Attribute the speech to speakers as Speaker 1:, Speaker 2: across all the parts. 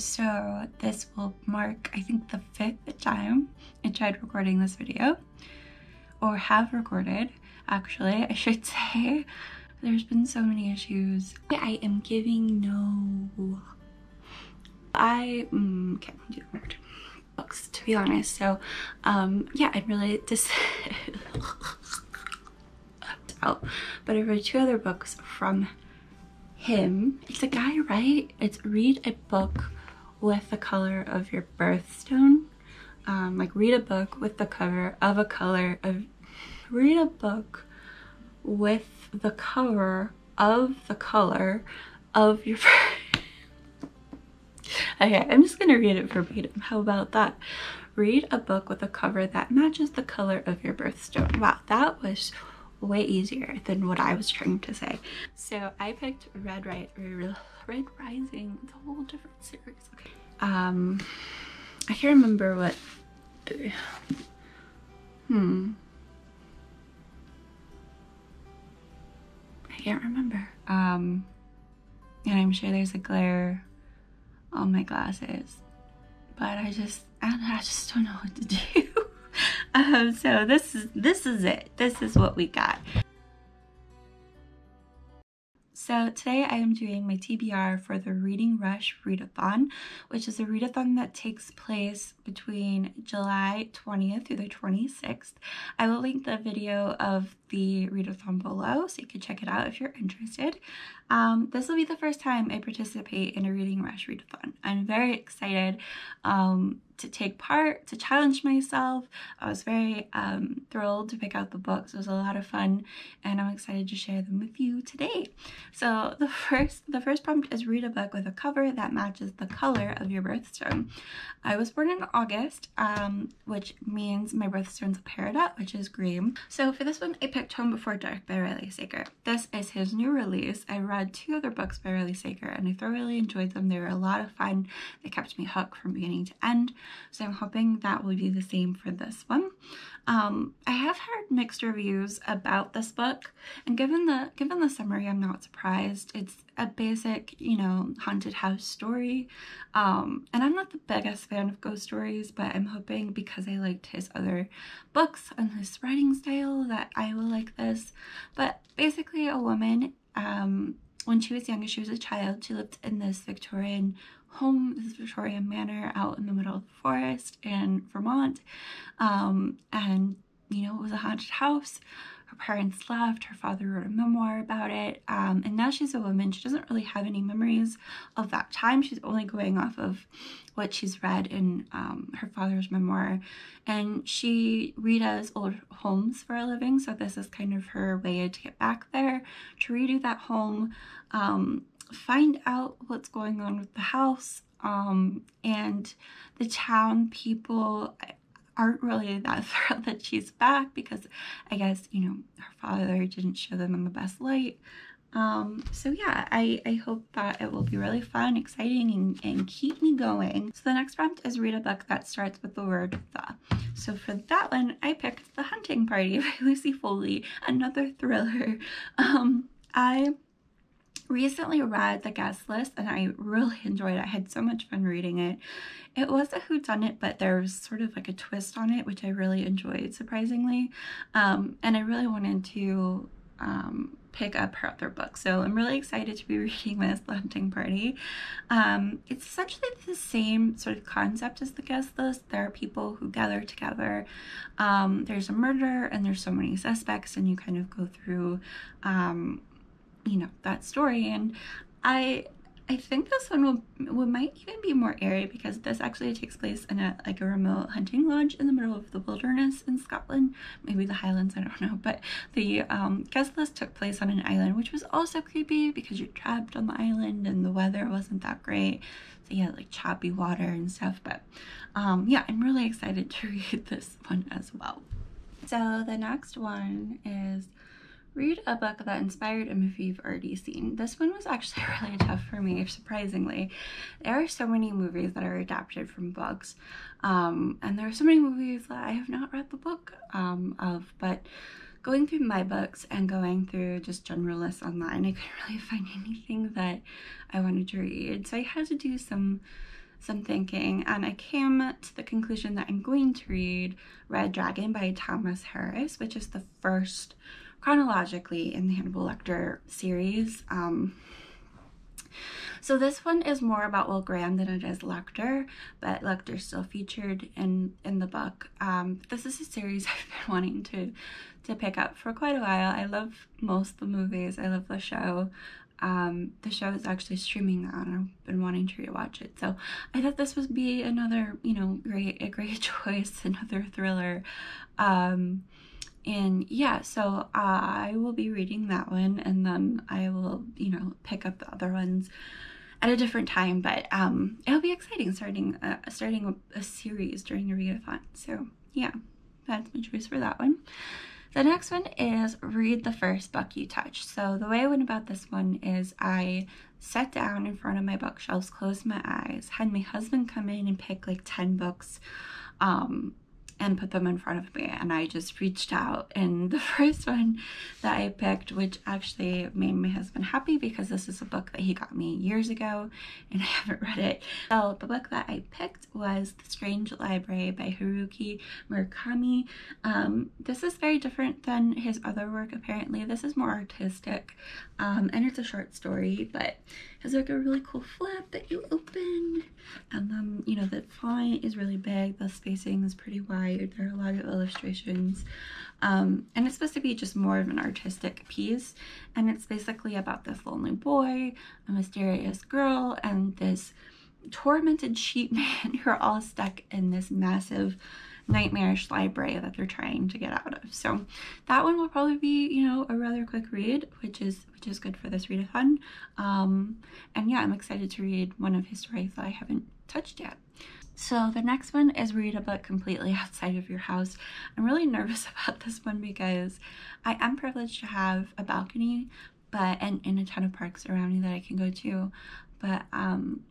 Speaker 1: So this will mark, I think, the fifth time I tried recording this video, or have recorded, actually, I should say. There's been so many issues. I am giving no... I, mm, can't do the word. Books, to be honest. So, um, yeah, I'd really just... out. But I read two other books from him. It's a guy, right? It's read a book with the color of your birthstone. Um, like read a book with the cover of a color of read a book with the cover of the color of your okay i'm just gonna read it verbatim how about that read a book with a cover that matches the color of your birthstone wow that was way easier than what I was trying to say. So I picked Red Right Red Rising. It's a whole different series. Okay. Um I can't remember what hmm I can't remember. Um and I'm sure there's a glare on my glasses. But I just I, I just don't know what to do. Um, so this is this is it. This is what we got. So today I am doing my TBR for the Reading Rush Readathon, which is a readathon that takes place between July 20th through the 26th. I will link the video of the readathon below so you can check it out if you're interested. Um, this will be the first time I participate in a Reading Rush readathon. I'm very excited. Um, to take part, to challenge myself. I was very um, thrilled to pick out the books. It was a lot of fun and I'm excited to share them with you today. So the first, the first prompt is read a book with a cover that matches the color of your birthstone. I was born in August, um, which means my birthstone's a peridot, which is green. So for this one, I picked Home Before Dark by Riley Sager. This is his new release. I read two other books by Riley Sager and I thoroughly enjoyed them. They were a lot of fun. They kept me hooked from beginning to end. So I'm hoping that will be the same for this one. Um, I have heard mixed reviews about this book, and given the given the summary, I'm not surprised. It's a basic, you know, haunted house story, um, and I'm not the biggest fan of ghost stories, but I'm hoping because I liked his other books and his writing style that I will like this. But basically, a woman um, when she was younger, she was a child, she lived in this Victorian home, this Victorian manor out in the middle of the forest in Vermont. Um, and, you know, it was a haunted house. Her parents left, her father wrote a memoir about it. Um, and now she's a woman. She doesn't really have any memories of that time. She's only going off of what she's read in um, her father's memoir. And she redoes old homes for a living. So this is kind of her way to get back there, to redo that home. Um, find out what's going on with the house um, and the town people aren't really that thrilled that she's back because I guess, you know, her father didn't show them in the best light. Um, so yeah, I, I hope that it will be really fun, exciting, and, and keep me going. So the next prompt is read a book that starts with the word the. So for that one, I picked The Hunting Party by Lucy Foley, another thriller. Um, I recently read The Guest List and I really enjoyed it. I had so much fun reading it. It was a whodunit, but there was sort of like a twist on it, which I really enjoyed, surprisingly. Um, and I really wanted to um, pick up her other book. So I'm really excited to be reading this, The Hunting Party. Um, it's essentially the same sort of concept as The Guest List. There are people who gather together. Um, there's a murder and there's so many suspects and you kind of go through um, you know that story. And i i think this one will, will might even be more airy because this actually takes place in a like a remote hunting lodge in the middle of the wilderness in scotland maybe the highlands i don't know. But the um, guest list took place on an island which was also creepy because you're trapped on the island and the weather wasn't that great. So yeah like choppy water and stuff. But um yeah i'm really excited to read this one as well. So the next one is read a book that inspired a movie you've already seen. This one was actually really tough for me, surprisingly. There are so many movies that are adapted from books, um, and there are so many movies that I have not read the book um, of, but going through my books and going through just general lists online, I couldn't really find anything that I wanted to read. So I had to do some some thinking and I came to the conclusion that I'm going to read Red Dragon by Thomas Harris, which is the first chronologically in the Hannibal Lecter series. Um, so this one is more about Will Graham than it is Lecter, but Lecter's still featured in in the book. Um, this is a series I've been wanting to to pick up for quite a while. I love most of the movies. I love the show. Um, the show is actually streaming now, and I've been wanting to rewatch it. So I thought this would be another, you know, great a great choice, another thriller. Um, and yeah, so I will be reading that one, and then I will, you know, pick up the other ones at a different time, but um, it'll be exciting starting uh, starting a, a, series during a readathon. So yeah, that's my choice for that one. The next one is read the first book you touch. So the way I went about this one is I sat down in front of my bookshelves, closed my eyes, had my husband come in and pick like 10 books um, and put them in front of me and I just reached out and the first one that I picked which actually made my husband happy because this is a book that he got me years ago and I haven't read it. So the book that I picked was The Strange Library by Haruki Murakami. Um, this is very different than his other work apparently. This is more artistic um, and it's a short story but has like a really cool flap that you open. And then you know the font is really big. The spacing is pretty wide. There are a lot of illustrations. Um, and it's supposed to be just more of an artistic piece. And it's basically about this lonely boy a mysterious girl and this tormented sheep man who are all stuck in this massive nightmarish library that they're trying to get out of. So that one will probably be, you know, a rather quick read, which is which is good for this readathon. Um, and yeah, I'm excited to read one of his stories that I haven't touched yet. So the next one is read a book completely outside of your house. I'm really nervous about this one because I am privileged to have a balcony, but and, and a ton of parks around me that I can go to. But um,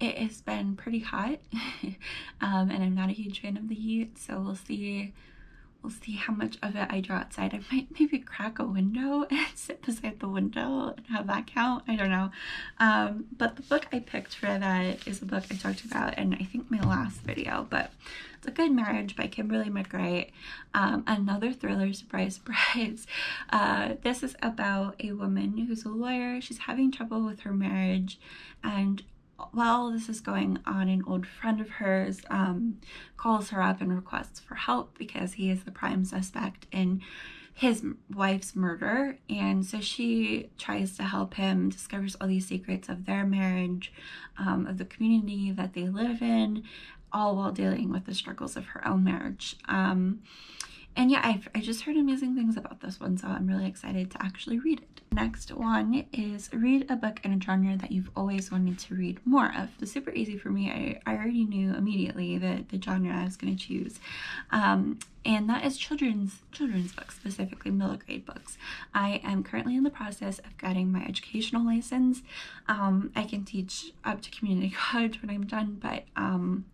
Speaker 1: it has been pretty hot um, and I'm not a huge fan of the heat so we'll see we'll see how much of it I draw outside. I might maybe crack a window and sit beside the window and have that count. I don't know. Um, but the book I picked for that is a book I talked about in I think my last video but it's a good marriage by Kimberly McCreight um, another thriller surprise surprise. Uh, this is about a woman who's a lawyer. She's having trouble with her marriage and while this is going on, an old friend of hers um, calls her up and requests for help because he is the prime suspect in his wife's murder. And so she tries to help him, discovers all these secrets of their marriage, um, of the community that they live in, all while dealing with the struggles of her own marriage. Um, and yeah, I've, I just heard amazing things about this one, so I'm really excited to actually read it. Next one is read a book in a genre that you've always wanted to read more of. It's super easy for me. I, I already knew immediately that the genre I was going to choose. Um, and that is children's children's books, specifically middle grade books. I am currently in the process of getting my educational license. Um, I can teach up to community college when I'm done, but um,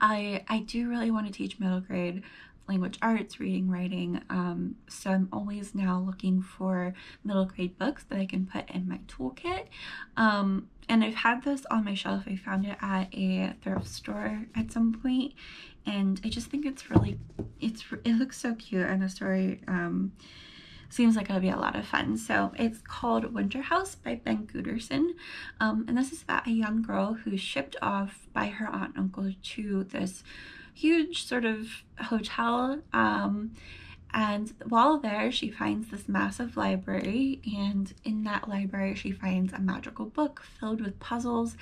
Speaker 1: I I do really want to teach middle grade language arts, reading, writing. Um, so I'm always now looking for middle grade books that I can put in my toolkit. Um, and I've had this on my shelf. I found it at a thrift store at some point, and I just think it's really, it's it looks so cute, and the story um, seems like it'll be a lot of fun. So it's called Winterhouse by Ben Guterson, um, and this is about a young girl who's shipped off by her aunt and uncle to this huge sort of hotel. Um, and while there, she finds this massive library, and in that library, she finds a magical book filled with puzzles.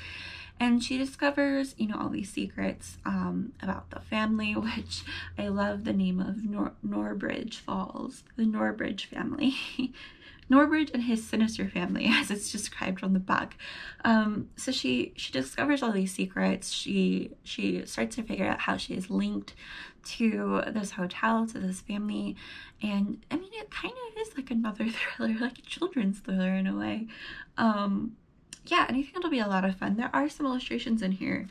Speaker 1: And she discovers, you know, all these secrets um, about the family, which I love the name of Nor- Norbridge Falls, the Norbridge family. Norbridge and his sinister family, as it's described on the back. Um, so she she discovers all these secrets. She she starts to figure out how she is linked to this hotel, to this family, and I mean it kind of is like another thriller, like a children's thriller in a way. Um, yeah, and I think it'll be a lot of fun. There are some illustrations in here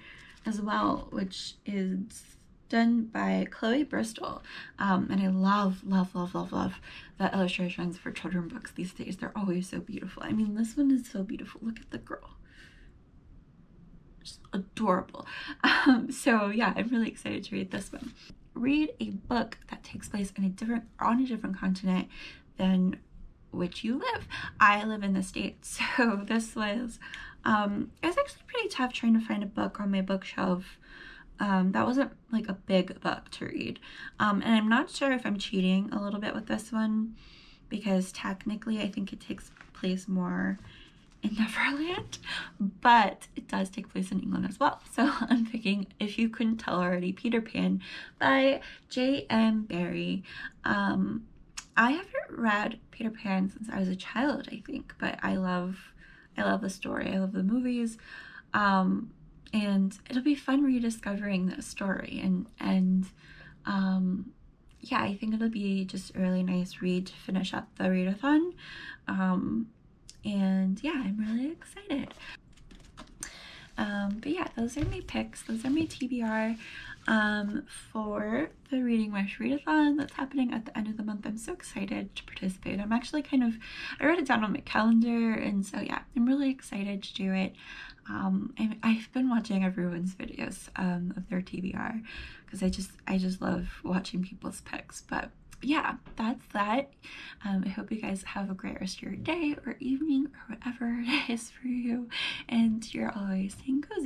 Speaker 1: as well, which is done by Chloe Bristol. Um, and I love, love, love, love, love the illustrations for children books these days. They're always so beautiful. I mean, this one is so beautiful. Look at the girl. just adorable. Um, so yeah, I'm really excited to read this one. Read a book that takes place in a different on a different continent than which you live. I live in the States, so this was um it was actually pretty tough trying to find a book on my bookshelf. Um, that wasn't like a big book to read. Um, and I'm not sure if I'm cheating a little bit with this one because technically I think it takes place more in Neverland, but it does take place in England as well. So I'm picking, if you couldn't tell already, Peter Pan by J.M. Barrie. Um, I haven't read Peter Pan since I was a child, I think, but I love, I love the story. I love the movies. Um, and it'll be fun rediscovering the story and, and, um, yeah, I think it'll be just a really nice read to finish up the readathon. Um, and yeah, I'm really excited. Um, but yeah, those are my picks. Those are my TBR um, for the Reading Rush Readathon that's happening at the end of the month. I'm so excited to participate. I'm actually kind of, I wrote it down on my calendar and so yeah, I'm really excited to do it. Um, I've been watching everyone's videos um, of their TBR because I just, I just love watching people's picks. But yeah, that's that. Um, I hope you guys have a great rest of your day or evening or whatever it is for you. And you're always staying cozy.